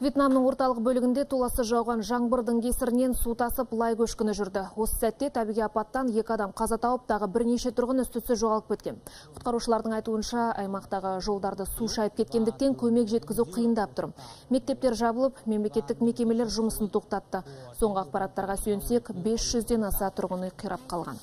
Вьетнамның орталық бөлігінде толасы жауған жаңбырдың кесірінен су тасып лай көшкіні жүрді. Осы сәтте табиғи апаттан екі адам қаза тауып, тағы бірнеше тұрғын үстісі жоғалып кеткен. Құтқарушылардың айтуынша аймақтағы жолдарды су шайып кеткендіктен көмек жеткізу қиындап тұр. Мектептер жабылып, мемлекеттік мекемелер жұмысын тоқтатты. Соңғы ақпараттарға сүйенсек, 500-ден аса тұрғын үй қирап қалған.